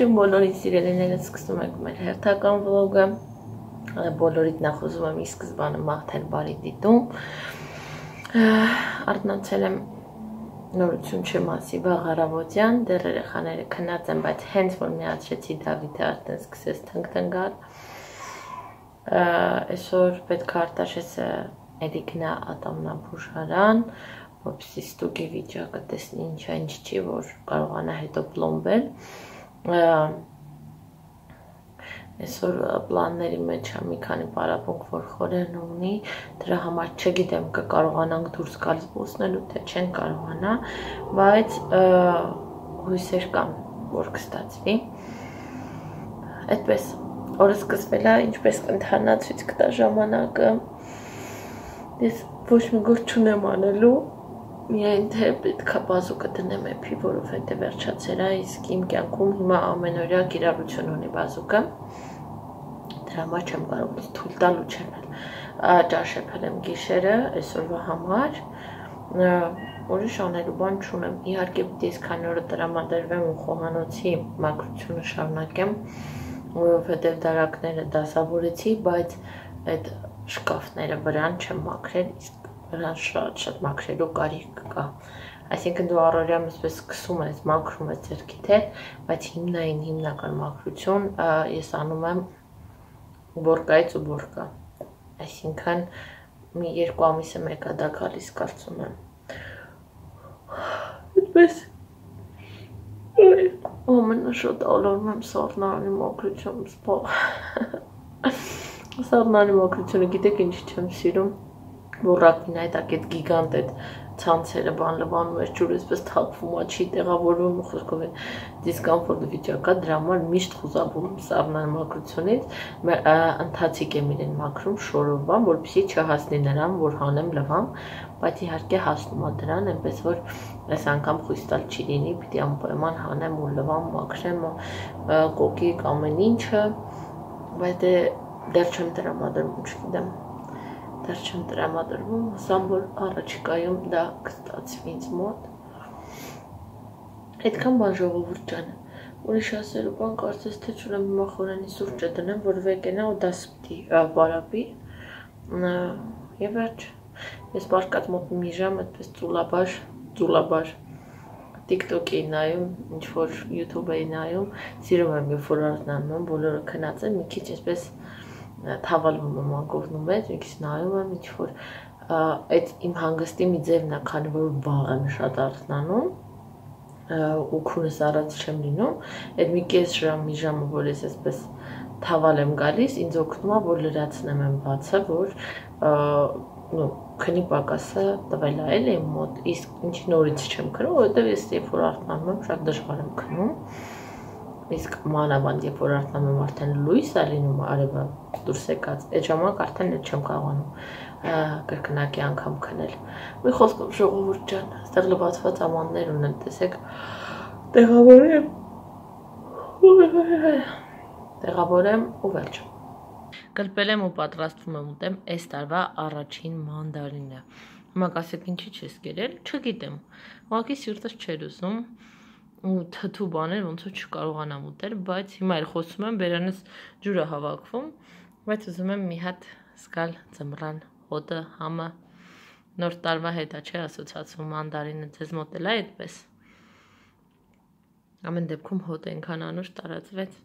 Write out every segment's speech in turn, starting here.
Ողջույն բոլորին սիրելիները, սկսում ենք մեր հերթական վլոգը։ Բոլորիդ նախ ուզում եմ ի սկզբանե մաղթել բարի դիտում։ Արտնացել եմ նորություն չմասի վաղ առավոտյան, դեռ երեխաները քնած են, բայց հենց որ միացրեցի Դավիթը արդեն սկսեց թնգթնգալ։ Այսօր պետք է արտաշես էլի գնա ատամնաբուժարան, որպեսզի ստուգի վիճակը տեսնի ինչա ինչ չի, որ կարողանա հետո պլոմբել այսօր պլանների մեջ է մի քանի պարապմունք, որ խորերն ունի, դրա համար չգիտեմ կկարողանանք դուրս գալ զբոսնելու, թե չեն կարողանա, բայց հույսեր կան, որ կստացվի։ Այդպես օրը սկսվել է, ինչպես կընթանա ցույց կտա ժամանակը։ Ես ոչ մի գործ չունեմ անելու, միայն թե պետքա բազուկը դնեմ էփի, որովհետև վերջացել է, իսկ իմ կյանքում հիմա ամենօրյա կիրառություն ունի բազուկը։ Դրա համար չեմ կարող թույլ տալ ու չեմ ճաշեփել եմ գիշերը այսօրվա համար ուրիշ անելու բան չունեմ։ Իհարկե պիտի այսքան օրը տրամադրվեմ ու խոհանոցի մակրությունը շարունակեմ, որովհետև դարակները դասավորեցի, բայց այդ շկաֆները վրան չեմ մաքրել, իսկ նրան շատ-շատ մաքրելու կարիք կա։ Այսինքն դու առօրյա այսպես սկսում ես, մաքրում ես ձեռքիդ հետ, բայց հիմնային հիմնական մաքրություն ես անում եմ բորկայից ու բորկա։ Այսինքն մի երկու ամիսը մեկա դա գալիս կարծում եմ։ Այդպես ամենաշատ ալորում եմ սառնարանի մաքրություն սպող։ Սառնարանի մաքրությունը գիտեք ինչ չեմ սիրում մոռակին այդ այդ գիգանտ այդ ցանցերը բան լվանում էր ջուրը այսպես թափվում է չի տեղավորվում խոսքով են դիսկոմֆորտ վիճակա դրա համար միշտ խոզաբում սառնան մակրությունից ընթացիկ եմ իրեն մակրում շորովան որպեսզի չհասնի նրան որ հանեմ լվամ բայց իհարկե հասնում է դրան այնպես որ այս անգամ խույս տալ չի լինի պիտի անպայման հանեմ ու լվամ մաքրեմ կոկի ամեն ինչը բայց դե դեռ չեմ տրամադրում չգիտեմ դեռ չեմ տրամադրվում, հուսամ, որ առաջիկայում դա կստացվի ինձ մոտ։ Այդքան բան ժողովուրդ ջան։ Ուրիշ ասելու բան կարծես թե չունեմ հիմա խորանի սուրճը դնեմ, որ վեկենա ու դա սպիտի բարապի։ Եվ վերջ։ Ես բարկած մոտ մի ժամ այդպես ծուլաբար, ծուլաբար TikTok-ի նայում, ինչ որ YouTube-ի նայում, սիրում եմ, երբ որ արթնանում եմ, բոլորը քնած են, մի քիչ այսպես թավալվում եմ անկողնում մեջ, մի քիչ նայում եմ ինչ որ այդ իմ հանգստի մի ձևն է, քանի որ վաղ եմ շատ արթնանում ու քունս առած չեմ լինում, այդ մի կես ժամ, մի ժամը որ ես այսպես թավալ եմ գալիս, ինձ օգնում է որ լրացնեմ եմ բացը, որ նո քնի պակասը տվել է էլի մոտ, իսկ ինչի նորից չեմ քնում, որովհետև ես երբ որ արթնանում եմ, շատ դժվար եմ քնում իսկ մանավանդ երբ որ արթնանում արդեն լույս է լինում արևը դուրս եկած այդ ժամանակ արդեն էլ չեմ կարողանում կրկնակի անգամ քնել մի խոսքով ժողովուրդ ջան այստեղ լվացված ամաններ ունեն տեսեք տեղավորեմ տեղավորեմ ու վերջ Կրպել եմ ու պատրաստվում եմ ուտեմ այս տարվա առաջին մանդարինը։ Հիմա կասեք ինչի չես կերել, չգիտեմ։ Ուղղակի սիրտս չէր ուզում, ու թթու բաներ ոնց որ չկարողանամ ուտել, բայց հիմա էլ խոսում եմ, բերանից ջուրը հավաքվում, բայց ուզում եմ մի հատ սկալ ծմրան հոտը համը նոր տարվա հետ է չէ ասոցացվում մանդարինը ձեզ մոտ էլ է այդպես ամեն դեպքում հոտ այնքան անուշ տարածվեց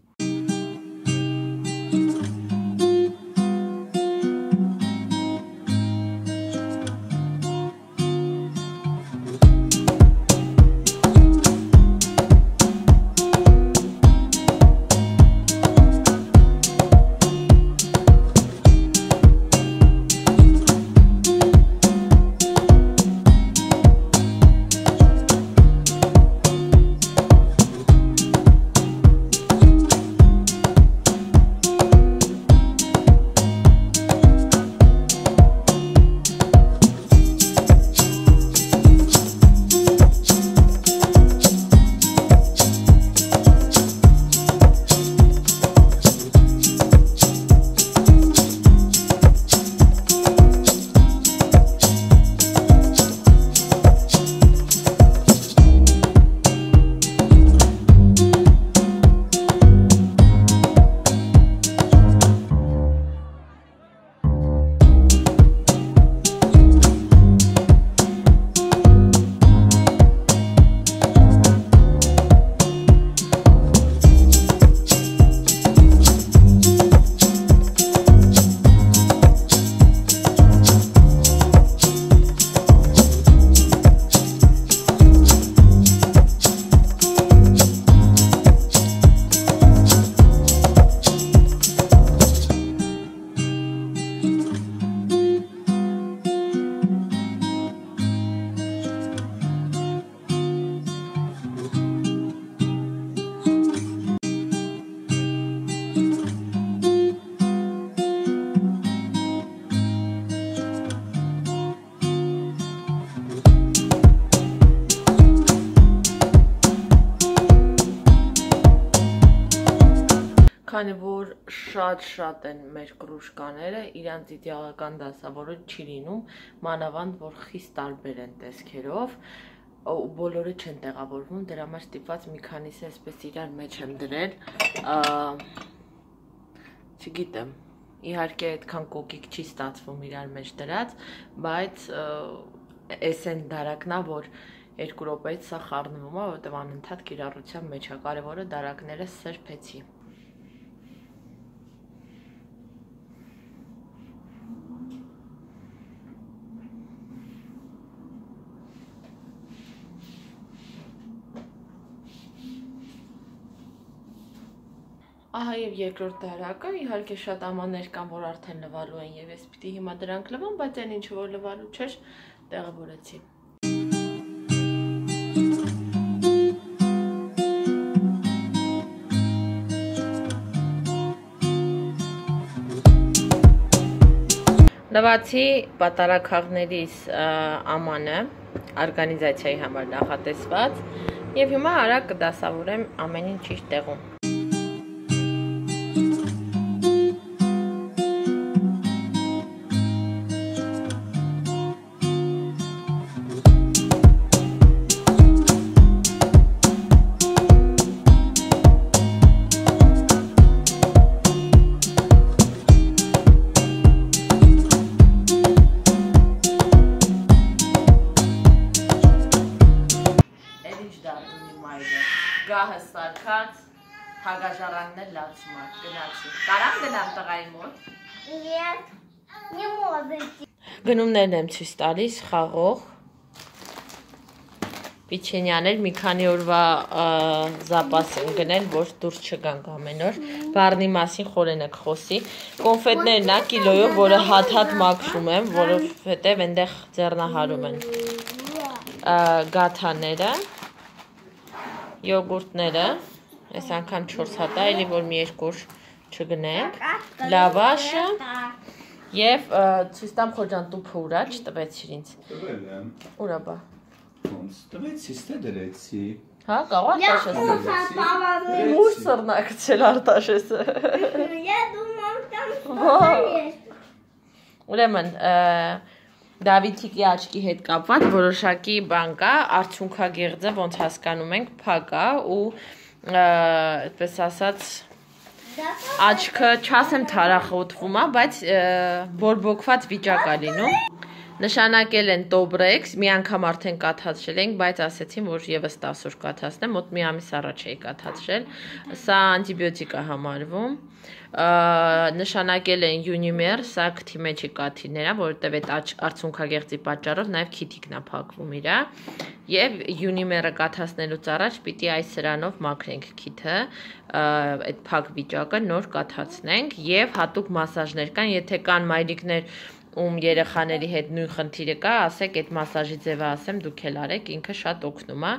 շատ-շատ են մեր կրուշկաները, իրանց իդեալական դասավորը չի լինում, մանավանդ որ խիստ տարբեր են տեսքերով ու բոլորը չեն տեղավորվում, դրա համար ստիպված մի քանիսը այսպես իրար մեջ եմ դրել։ Չգիտեմ, իհարկե այդքան կոկիկ չի ստացվում իրար մեջ դրած, բայց էս են դարակնա, որ երկու րոպեից սա խառնվում է, որտեղ անընդհատ կիրառության մեջ է։ Կարևորը դարակները սրբեցի։ Եւ երկրորդ դարակը, իհարկե շատ ամաներ կան, որ արդեն լվալու են եւ ես պիտի հիմա դրանք լվեմ, բայց այն ինչ որ լվալու չէր, տեղավորեցի։ Լվացի պատարակաղներից ամանը օրգանիզացիայի համար նախատեսված եւ հիմա արագ կդասավորեմ ամեն ինչ իր տեղում։ Գնումներն եմ ցույց տալիս, խաղող։ Պիչենյաներ մի քանի օրվա զապաս են գնել, որ դուրս չգանք ամեն օր։ Բառնի մասին խորենը կխոսի։ Կոնֆետներն է կիլոյով, որը հատ-հատ մաքրում եմ, որովհետև այնտեղ ձեռնահարում են։ Գաթաները յոգուրտները, այս անգամ 4 հատ է, էլի որ մի երկու չգնենք, լավաշը Եվ ցույց տամ խոջան դու փուրա չտվեցիր ինձ։ Տվել եմ։ Ուրա բա։ Ոնց տվեցի, ստե դրեցի։ Հա, կարող է արտաշեսը։ Մուր սռնա գցել արտաշեսը։ Ես դու մամտամ։ Ուրեմն, Դավիթիկի աչքի հետ կապված որոշակի բան կա, արցունքագեղձը ոնց հասկանում ենք, փակ է ու այդպես ասած աչքը չասեմ թարախոթվում է, բայց բորբոքված վիճակ է լինում։ Նշանակել են Toprex, մի անգամ արդեն կաթացրել ենք, բայց ասեցին, որ եւս 10 օր կաթացնեմ, մոտ մի ամիս առաջ էի կաթացրել։ Սա անտիբիոտիկ է համարվում նշանակել են Unimer, սա քթի մեջի կաթիներա, որովհետև այդ արցունքագեղձի պատճառով նաև քիթիկն է փակվում իրա։ Եվ Unimer-ը կաթացնելուց առաջ պիտի այս սրանով մաքրենք քիթը, այդ փակ վիճակը նոր կաթացնենք եւ հատուկ մասաժներ կան, եթե կան մայրիկներ ում երեխաների հետ նույն խնդիրը կա, ասեք այդ մասաժի ձևը ասեմ, դուք էլ արեք, ինքը շատ օգնում է։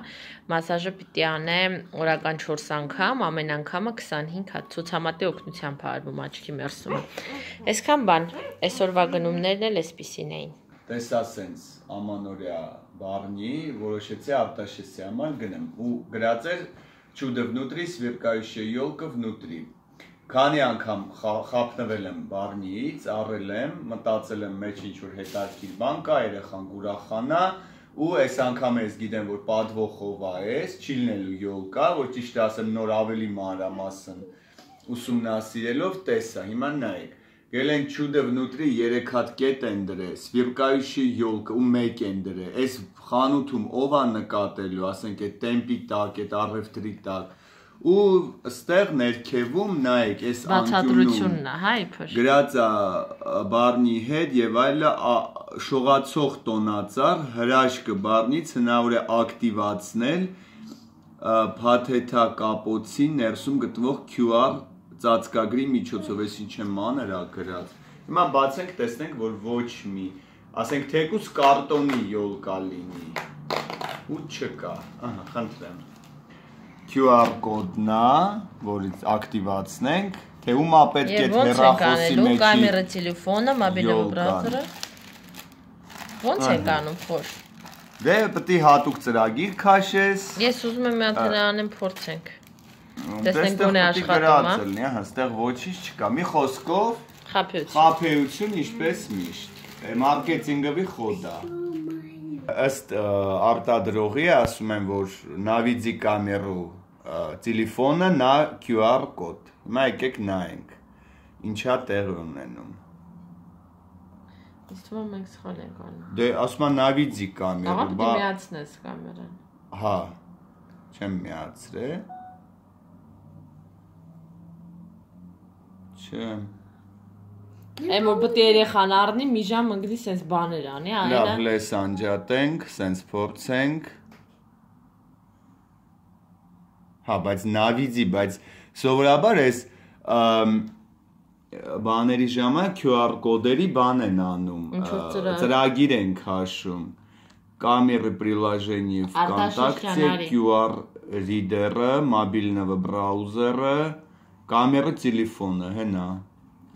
Մասաժը պիտի անեմ օրական 4 անգամ, ամեն անգամը 25 հատ ցուցամատի օգնությամբ արվում աչքի մերսումը։ Այսքան բան, այսօրվա գնումներն էլ էսպիսին էին։ Տեսա սենց ամանորյա բառնի, որոշեցի Արտաշեսի համար գնեմ ու գրած էր чудо внутри, сверкающая елка внутри։ Քանի անգամ խափնվել եմ բառնիից, առել եմ, մտածել եմ մեջ ինչ որ հետաքրքիր բան կա, երեխան գուրախանա ու այս անգամ ես գիտեմ որ պատվոխով է, չի լինելու յոլկա, որ ճիշտ ասեմ նոր ավելի մանրամասն ուսումնասիրելով տեսա, հիմա նայեք Գել են чудо внутри 3 հատ կետ են դրել, սվիրկայուշի յոլկա ու 1 են դրել։ Այս խանութում ով է նկատելու, ասենք այդ տեմպի տակ, այդ առևտրի տակ ու ստեղ ներքևում նայեք այս բացատրությունն է, հա, իբր։ Գրած է բառնի հետ եւ այլը շողացող տոնածառ հրաշքը բառնից հնարավոր է ակտիվացնել փաթեթա կապոցի ներսում գտնվող QR ծածկագրի միջոցով, այսինչ է մանր է գրած։ Հիմա բացենք, տեսնենք, որ ոչ մի, ասենք թեկուս կարտոնի յոլկա լինի։ Ու չկա։ Ահա, խնդրեմ։ QR կոդն է, որից ակտիվացնենք, թե ումա պետք է հեռախոսի մեջի կամերա տելեֆոնը, մոբիլը օպերատորը։ Ոնց է կանում փոշ։ Դե պետք է հատուկ ծրագիր քաշես։ Ես ուզում եմ մի հատ անեմ փորձենք։ Տեսնենք գոնե աշխատում, հա։ լինի, հա, այստեղ ոչինչ չկա։ Մի խոսքով Խափյոց։ խափեություն ինչպես միշտ։ Է, Մարքեթինգովի խոդա։ Ըստ արտադրողի ասում են, որ նավիդի կամերու տելեֆոնը նա QR կոդ։ Հիմա եկեք նայենք։ Ինչա տեղ ունենում։ Իսկ թվում մենք սխալ ենք անում։ Դե ասում են նավիդի Ահա կամերու, պիտի բա միացնես կամերան։ հա։ Չեմ միացրել։ Չեմ։ Այն որ բտի երեխան առնի, մի ժամ ընկնի սենց բաներ անի, այնա։ Լավ, լես անջատենք, սենց փորձենք։ Հա, բայց նավիզի, բայց սովորաբար էս բաների ժամը QR կոդերի բան են անում։ Ծրագիր են քաշում камеры приложений ВКонтакте, QR reader-ը, մոբիլնը բրաուզերը, կամերա, տելեֆոնը, հենա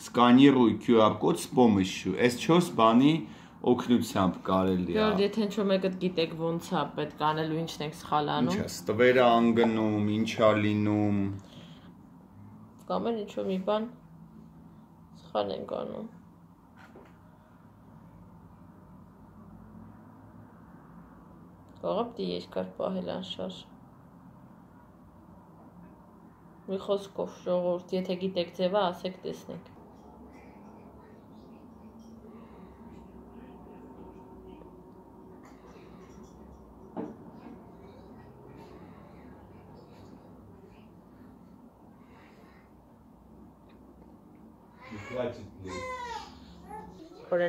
Сканируй QR կոդ с помощью այս 4 բանի օգնությամբ կարելի է։ Որ եթե ինչ-որ մեկը գիտեք ոնց է պետք անելու, ինչն եք սխալ Ինչ անում, է, ստվերը անգնում, ինչա լինում։ կամ էլ ինչ-որ մի բան սխալ ենք անում։ Կարող է երկար պահել անշարժ։ Մի խոսքով ժողովուրդ, եթե գիտեք ձևը, ասեք տեսնենք։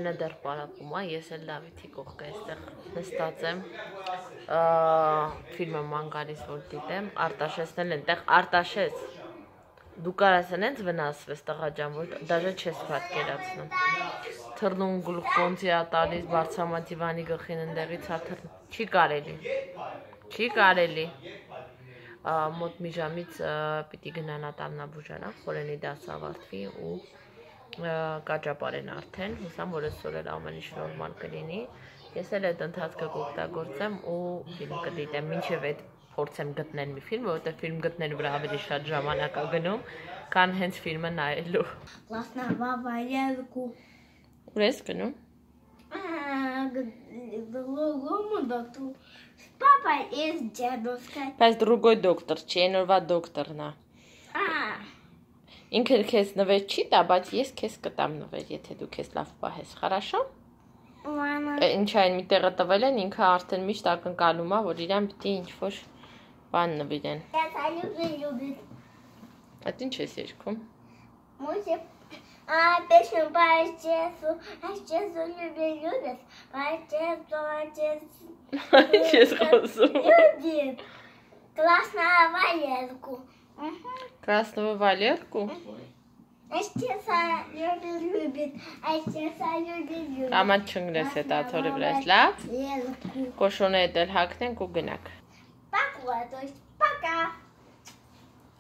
Օրենը դեռ պարապում է, ես էլ Դավիթի կողքը այստեղ նստած եմ։ ֆիլմը ման գալիս որ դիտեմ, Արտաշեսն էլ այնտեղ Արտաշես։ Դու կարաս այնց վնասվես տղա ջան, որ դաժե չես պատկերացնում։ Թռնում գլուխկոնցի ա տալիս բարձամա դիվանի գլխին ընդեղից ա թռնում։ Չի կարելի։ Չի կարելի։ մոտ մի ժամից պիտի գնան ատամնաբուժարան, խորենի դաս ավարտվի ու կաճապար են արդեն, հուսամ, որ այսօր էլ ամեն ինչ նորմալ կլինի։ Ես էլ այդ ընթացքը կօգտագործեմ ու ֆիլմ կդիտեմ, ինչև այդ փորձեմ գտնել մի ֆիլմ, որովհետև ֆիլմ գտնելու վրա ավելի շատ ժամանակ է գնում, քան հենց ֆիլմը նայելու։ Լասնավավայել կու։ Ուր ես գնում։ Другому доктору. Папа из дедушкой. Пес другой доктор, чей нова докторна. А. Ինքը քեզ նվեր չի տա, բայց ես քեզ կտամ նվեր, եթե դու քեզ լավ պահես, хорошо։ ладно. Է, Ինչ այն մի տեղը տվել են, ինքը արդեն միշտ ակնկալում է, որ իրան պիտի ինչ-որ բան նվիրեն։ Я Саню любит. Այդ ինչ ես երգում։ Мультик. А, песню по отцу. Отцу любит, любит. По отцу, отец Ինչ ես խոսում։ любит. Классно, Валерку. Красного Валерку։ Отец любит, любит. Отец любит, любит. Կամա չնգրես այդ աթորի վրա, լավ։ Валерку. Կոշոնը դել հակնենք ու գնանք։ Пока, то есть пока.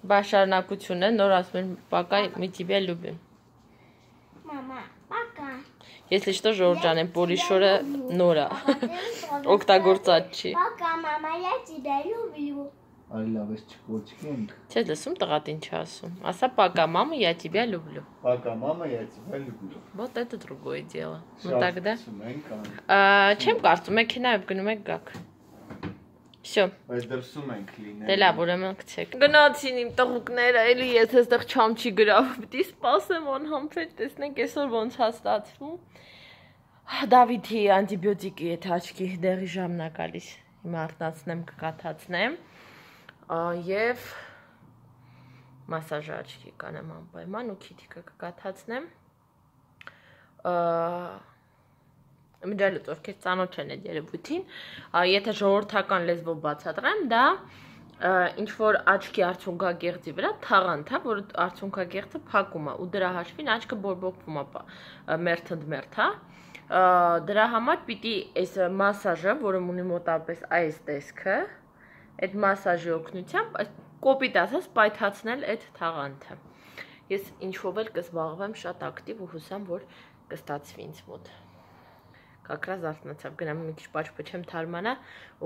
Բաշարնակությունը նոր ասում են, пока мы тебя любим։ Мама, пока. Если что, Ժորժան, այն Պորիշորը նոր է։ Օգտագործած չի։ Пока, мама, я тебя люблю. Արի լավ էս չկոչքենք։ Չէ, լսում տղատ ինչ է ասում։ Ասա, пока, мама, я тебя люблю։ Пока, мама, я тебя люблю։ Вот это другое дело։ Ну тогда Մենք ան։ Ա, չեմ կարծում, մեքենայով գնում եք գաք։ Всё, Բայց դրսում ենք լինել։ դե լավ, ուրեմն գցեք։ Գնացին իմ տղուկները, էլի ես այստեղ չամ չի գրավ, պիտի սպասեմ անհամբեր, տեսնենք այսօր ոնց է ստացվում։ Դավիթի անտիբիոտիկի եթե աչքի դեղի ժամն է գալիս։ Հիմա արտնացնեմ, կկաթացնեմ։ Եվ մասաժ աչքի կանեմ անպայման ու քիթիկը կկաթացնեմ։ Միջալուց ովքեր ծանոթ չեն այդ երևույթին, եթե ժողովրդական լեզվով բացատրեմ, դա ինչ որ աչքի արցունքագեղձի վրա թաղանթ է, որ արցունքագեղձը փակում է ու դրա հաշվին աչքը բորբոքվում է ա, մերթ Ա, Դրա համար պիտի այս մասաժը, որը ունի մոտավորապես այս տեսքը, այդ մասաժի օգնությամբ այս կոպիտ ասած պայթացնել այդ թաղանթը։ Ես ինչով էլ կզբաղվեմ շատ ակտիվ ու հուսամ, որ կստացվի ինձ մոտ։ կակրած արթնացավ։ Գնամ մի քիչ պաչպչեմ թարմանա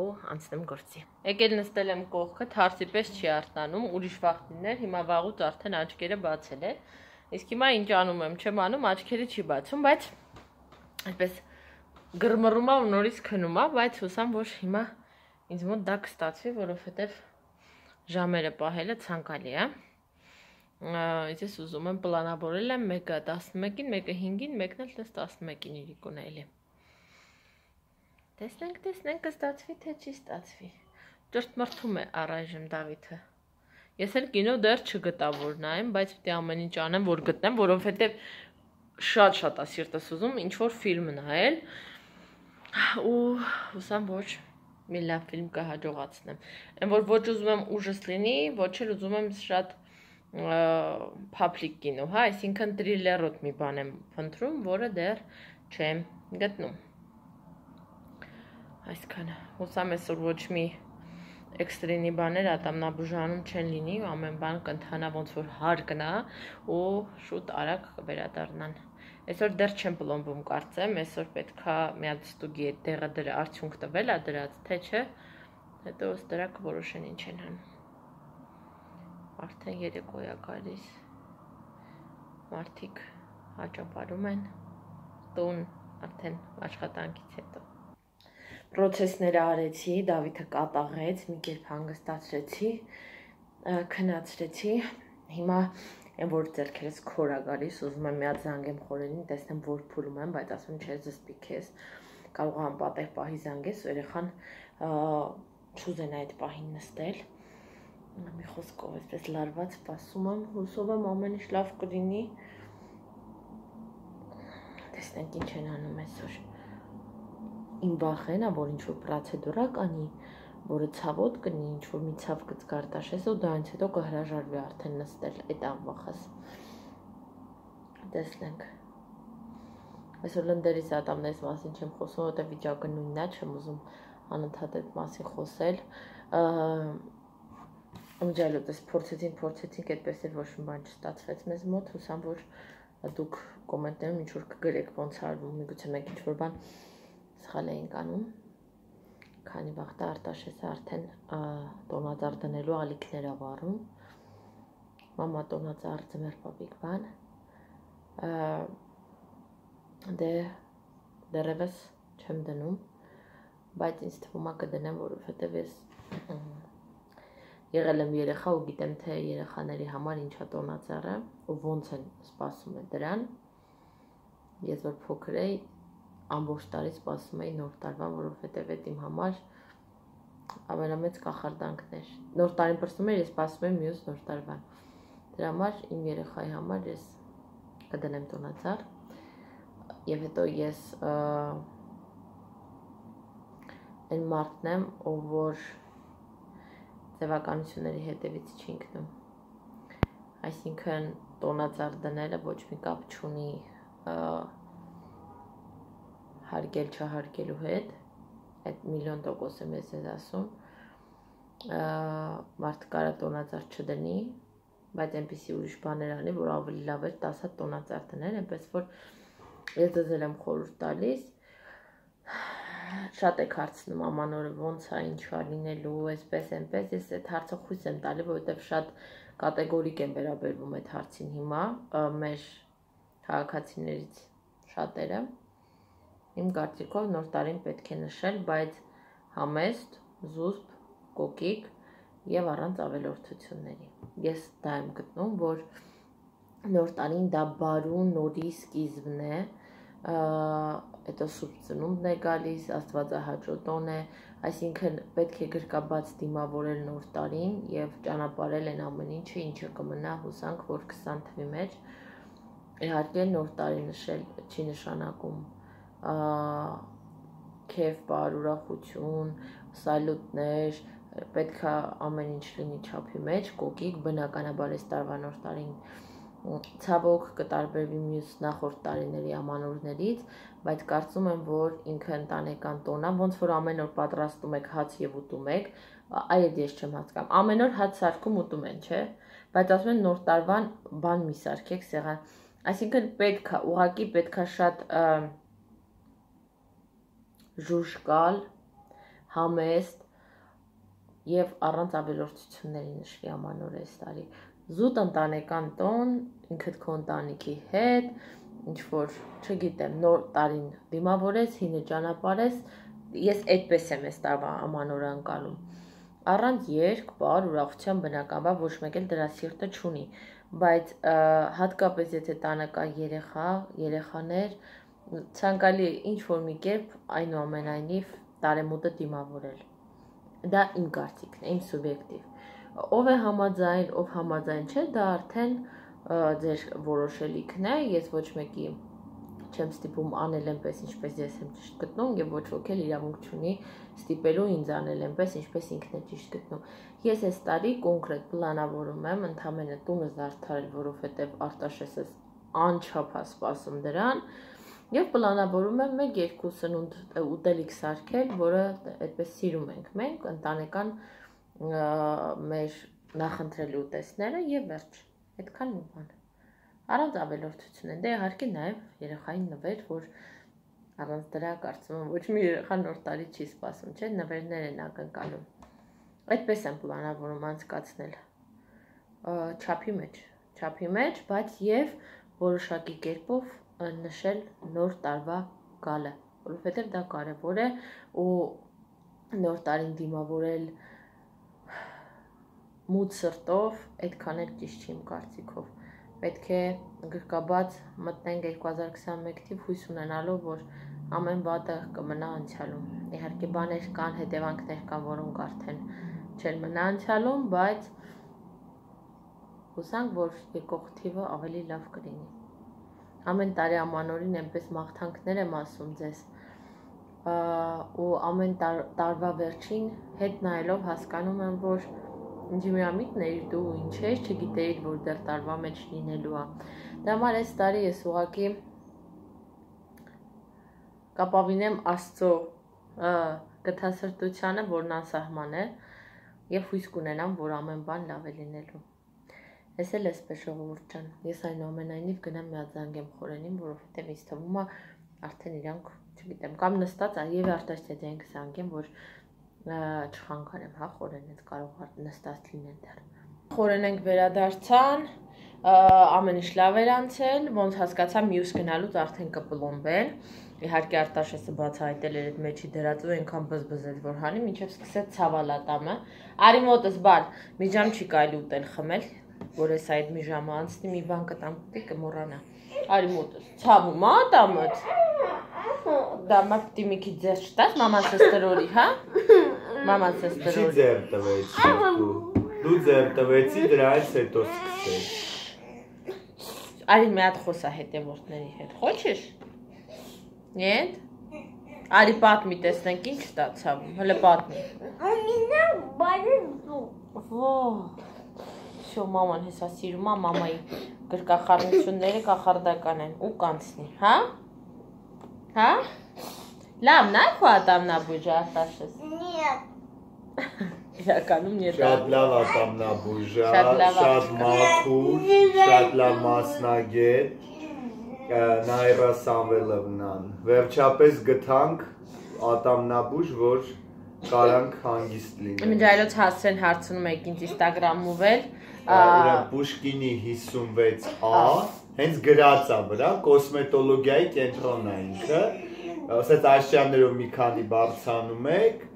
ու անցնեմ գործի։ Եկել նստել եմ կողքը, թարսի պես չի արթնանում, ուրիշ վախտիներ, հիմա վաղուց արդեն աչքերը բացել է։ Իսկ հիմա ինչ անում եմ, չեմ անում, աչքերը չի բացում, բայց այդպես գրմռում ու նորից քնում ա, բայց հուսամ, որ հիմա ինձ մոտ դա կստացվի, որովհետև ժամերը պահելը ցանկալի է։ Ես ուզում եմ պլանավորել եմ մեկը 11-ին, մեկը 5-ին, մեկն էլ 11-ին իրիկ ունեիլ է։ Տեսնենք, տեսնենք կստացվի թե չի ստացվի։ Ճրտմրթում է առայժմ Դավիթը։ Ես էլ կինո դեռ չգտա որ նայեմ, բայց է ամեն ինչ անեմ, որ գտնեմ, որովհետև շատ-շատ է սիրտս ուզում ինչ որ ֆիլմ նայել ու հուսամ ոչ մի լավ ֆիլմ կհաջողացնեմ։ Այն որ ոչ ուզում եմ ուժս լինի, ոչ էլ ուզում եմ շատ public կինո, հա, այսինքն տրիլերոտ մի բան եմ փնտրում, որը դեռ չեմ գտնում։ Այսքանը։ Հուսամ այսօր ոչ մի էքստրենի բաներ ատամնաբուժանում չեն լինի, ամեն բան կընթանա ոնց որ հարկն է ու շուտ արագ կվերադառնան։ Այսօր դեռ չեմ պլոմբում կարծեմ, այսօր պետքա մի հատ ստուգի այդ տեղը դրա արդյունք տվել է դրած, թե չէ, հետո ըստ դրա կորոշեն ինչ են անում։ Արդեն երեկոյա գալիս։ Մարդիկ հաճապարում են տուն արդեն աշխատանքից հետո։ Պրոցեսները արեցի, Դավիթը կատաղեց, մի կերպ հանգստացրեցի, քնացրեցի։ Հիմա այն որ ձերքերս քոր է գալիս, ուզում եմ միած զանգեմ խորերին, տեսնեմ որ փուլում եմ, բայց ասում չէ զսպի քեզ։ Կարող եմ պատեղ պահի զանգես, երեխան չուզենա այդ պահին նստել։ Մի խոսքով այսպես լարված սպասում եմ, հուսով եմ ամեն ինչ լավ կլինի։ Տեսնենք ինչ են անում այսօր։ Իմ վախենա, որ ինչ որ պրոցեդուրա կանի, որը ցավոտ կնի, ինչ որ մի ցավ կծկարտաշես ու դրանից հետո կհրաժարվի արդեն նստել այդ անվախս։ Տեսնենք։ Այսօր լնդերից ատամներից մասին չեմ խոսում, որտեղ վիճակը նույնն է, չեմ ուզում անընդհատ այդ մասին խոսել։ Ըմջալոտ էս փորձեցին, փորձեցինք, այդպես էլ ոչ մի բան չստացվեց մեզ մոտ, հուսամ որ դուք կոմենտներում ինչ որ կգրեք ոնց արվում, միգուցե մեկ ինչ որ բան սխալ էինք անում քանի վաղտը Արտաշեսը արդեն տոնածառ դնելու ալիքներ ավառում։ Մամա տոնածառ ձմեր պապիկ բան։ Դե դեռևս չեմ դնում, բայց ինձ թվում է կդնեմ, որովհետև ես եղել եմ երեխա ու գիտեմ թե երեխաների համար ինչա տոնածառը ու ոնց են սպասում են դրան։ Ես որ փոքր էի, ամբողջ տարի սպասում էի նոր տարվան, որովհետև այդ իմ համար ամենամեծ կախարդանքն էր։ Նոր տարին պրծում էր, ես սպասում եմ մյուս նոր տարվան։ Դրա համար իմ երեխայի համար ես կդնեմ տոնածառ եւ հետո ես այն մարդն եմ, ով որ ձևականությունների հետևից չի ընկնում։ Այսինքն տոնածառ դնելը ոչ մի կապ չունի հարգել չհարգելու հետ, այդ միլիոն տոկոս եմ ես ես ասում, մարդ կարա տոնածար չդնի, բայց այնպիսի ուրիշ բաներ անի, որ ավելի լավ էր 10 հատ տոնածար դնել, այնպես որ ես դզել եմ խորհուրդ տալիս, շատ եք հարցնում ամանորը ոնց է ինչա լինելու, այսպես այնպես, ես այդ հարցը խույս եմ տալի, որովհետև շատ կատեգորիկ եմ վերաբերվում այդ հարցին հիմա, մեր քաղաքացիներից շատերը Իմ կարծիքով նոր տարին պետք է նշել, բայց համեստ, զուսպ, կոկիկ եւ առանց ավելորդությունների։ Ես դա եմ գտնում, որ նոր տարին դա բարու նորի սկիզբն է, հետո սուրբ ծնունդն է գալիս, Աստվածահաճո տոն է, այսինքն պետք է գրկաբաց դիմավորել նոր տարին եւ ճանապարհել այն ամեն ինչը, ինչը կմնա հուսանք, որ 20 թվի մեջ իհարկե նոր տարի նշել չի նշանակում քեֆ, բար, ուրախություն, սալյուտներ, պետքա ամեն ինչ լինի չափի մեջ, կոկիկ, բնականաբար այս տարվա նոր տարին ցավոք կտարբերվի մյուս նախորդ տարիների ամանորներից, բայց կարծում եմ, որ ինքը ընտանեկան տոնա, ոնց որ ամեն օր պատրաստում եք հաց եւ ուտում եք, այդ ես չեմ հասկանում։ Ամեն օր հաց սարքում ուտում են, չէ՞։ Բայց ասում են նոր տարվան բան մի սարքեք սեղան։ Այսինքն պետքա, ուղակի պետքա շատ և, ժուժկալ, համեստ եւ առանց ավելորդությունների նշվի ամանորը այս տարի։ Զուտ ընտանեկան տոն, ինքդ քո ընտանիքի հետ, ինչ որ, չգիտեմ, նոր տարին դիմավորես, հինը ճանապարհես, ես այդպես եմ այս տարվա ամանորը անցալում առանց երկ, բար, ուրախության բնականաբար ոչ մեկ էլ դրա սիրտը չունի, բայց հատկապես եթե տանը կա երեխա, երեխաներ, ցանկալի է ինչ որ մի կերպ այնուամենայնիվ տարեմուտը դիմավորել։ Դա իմ կարծիքն է, իմ սուբյեկտիվ։ Ով է համաձայն, ով համաձայն չէ, դա արդեն ձեր որոշելիքն է, ես ոչ մեկի չեմ ստիպում անել այնպես, ինչպես ես եմ ճիշտ գտնում եւ ոչ ոք էլ իրավունք չունի ստիպելու ինձ անել այնպես, ինչպես ինքն է ճիշտ գտնում։ Ես այս տարի կոնկրետ պլանավորում եմ ընդհանրապես տունը զարդարել, որովհետեւ Արտաշեսս անչափ է սպասում դրան եւ պլանավորում եմ 1-2 սնունդ ուտելիք սարքել, որը այդպես սիրում ենք մենք ընտանեկան մեր նախընտրելու ուտեստները եւ վերջ։ Այդքան մի բան առանց ավելորդություն են։ Դե իհարկե նաև երեխային նվեր, որ առանց դրա կարծում եմ ոչ մի երեխա նոր տարի չի սպասում, չէ՞, նվերներ են ակնկալում։ Այդպես եմ պլանավորում անցկացնել չափի մեջ, չափի մեջ, բայց եւ որոշակի կերպով նշել նոր տարվա գալը, որովհետեւ դա կարեւոր է ու նոր տարին դիմավորել մութ սրտով այդքան էլ ճիշտ չի իմ կարծիքով պետք է գրկաբաց մտնենք 2021 թիվ հույս ունենալով, որ ամեն բանը կմնա անցյալում։ Իհարկե բաներ կան, հետևանքներ կան, որոնք արդեն չեն մնա անցյալում, բայց հուսանք, որ եկող թիվը ավելի լավ կլինի։ Ամեն տարի ամանորին այնպես մաղթանքներ եմ ասում ձեզ, ու ամեն տարվա վերջին հետ նայելով հասկանում եմ, որ էիր դու, ինչ էր, չգիտեիր, որ դեռ տարվա մեջ լինելու է։ Դա համար այս տարի ես ուղակի կապավինեմ Աստծո գտասրտությանը, որն անսահման է, եւ հույս կունենամ, որ ամեն բան լավ է լինելու։ Ես էլ էսպես ժողովուրդ ջան, ես այնուամենայնիվ գնամ միաձանգեմ խորենին, որովհետեւ ինձ թվում է արդեն իրանք, չգիտեմ, կամ նստած այև արտաշտեջային կսանգեմ, որ չխանգարեմ, հա, խորեն այդ կարող նստած լինեն դեռ։ Խորեն ենք վերադարձան, ամեն ինչ լավ էր անցել, ոնց հասկացա մյուս գնալուց արդեն կպլոմբեն։ Իհարկե Արտաշեսը բացահայտել էր այդ մեջի դրածու այնքան բզբզեց, որ հանի մինչև սկսեց ցավալատամը։ Արի մոտս բար, մի ժամ չի կարելի ուտել խմել, որ էս այդ մի ժամը անցնի, մի բան կտամ պիտի կմոռանա։ Արի մոտս, ցավում ա տամըց։ Դա մա պիտի մի քիչ ձեր չտաս մաման սեստրորի, հա։ Մաման սեստրորի։ Չի ձեր տվեցի դու։ Դու ձեր տվեցի դրանից հետո սկսել։ Արի մի հատ խոսա հետևորդների հետ։ Խոչиш։ Նետ։ Արի պատմի, տեսնենք ինչ ստացավ։ Հələ պատմի։ Ամինա բարեզու։ Ո այո մաման հեսա սիրում է մամայի գրկախառնությունները կախարդական են ու կանցնի հա հա լավ նա քո ատամնա բուժ արտաշես իրականում նե շատ լավ ատամնա բուժ շատ մաքուր շատ լավ մասնագետ Նայրա Սամվելովնան։ Վերջապես գտանք ատամնաբուժ, որ կարանք հանգիստ լինենք։ Մինչ այլոց հասցեն հարցնում եք ինձ Instagram-ով էլ։ Ուրեմն Պուշկինի 56A հենց գրած է վրա կոսմետոլոգիայի կենտրոնն է ինքը։ Ասած աշճաններով մի քանի բարձանում եք,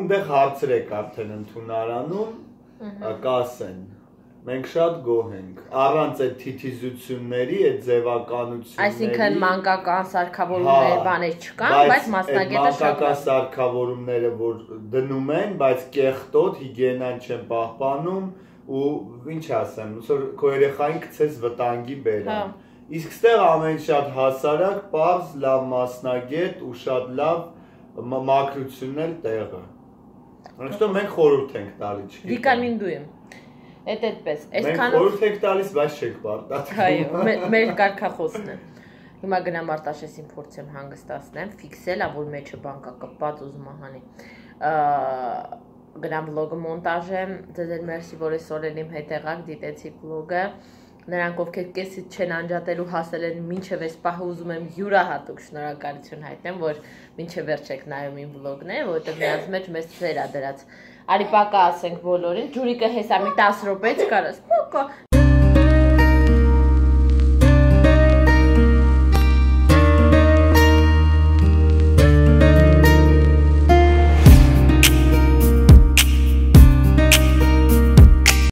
ունդեղ հարցրեք արդեն ընդունարանում կասեն մենք շատ գոհ ենք առանց այդ թիթիզությունների այդ ձևականությունների Այսինքն մանկական սարքավորումներ Հա, բաներ չկան, բայց մասնագետը շատ մանկական սարքավորումները որ դնում են, բայց կեղտոտ հիգիենան չեն պահպանում ու ինչ ասեմ, ոնց որ քո երեխային գցես վտանգի Հա։ բերան։ Իսկ ստեղ ամեն շատ հասարակ, པարզ, լավ մասնագետ ու շատ լավ մակրությունն էլ տեղը։ Որովհետեւ մենք խորհուրդ ենք տալի, չգիտեմ։ Վիտամին D եմ։ Էդ այդպես։ Մենք Այսքանով խորհուրդ ենք տալիս, բայց չենք պարտադրում։ Այո, մե- մեր կարգախոսն է։ Հիմա գնամ Արտաշեսին փորձեմ հանգստացնեմ, ֆիքսել, ա, որ մեջը բան կա կպած ուզում ահանի։ Գնամ վլոգը մոնտաժեմ, ձեզ էլ մերսի, որ այսօր էլ իմ հետ եղաք, դիտեցի վլոգը։ նրանք ովքեր կեսից չեն անջատելու հասել են մինչև այս պահը ուզում եմ յուրահատուկ շնորհակալություն հայտնեմ, որ մինչև վերջ եք նայում իմ վլոգները, որովհետև նրանց մեջ մեծ սեր ա դրած։ Արի պակա ասենք բոլորին, ջուրիկը հեսա մի 10 րոպեից կարաս։ Պակա,